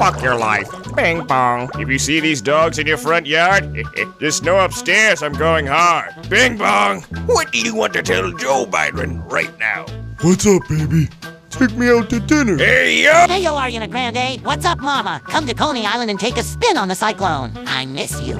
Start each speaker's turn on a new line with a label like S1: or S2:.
S1: Fuck your life. Bing bong. If you see these dogs in your front yard, just know upstairs I'm going hard. Bing bong. What do you want to tell Joe Biden right now?
S2: What's up, baby? Take me out to dinner.
S1: Hey, yo!
S3: Hey, yo, Ariana Grande. What's up, mama? Come to Coney Island and take a spin on the cyclone. I miss you.